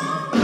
Música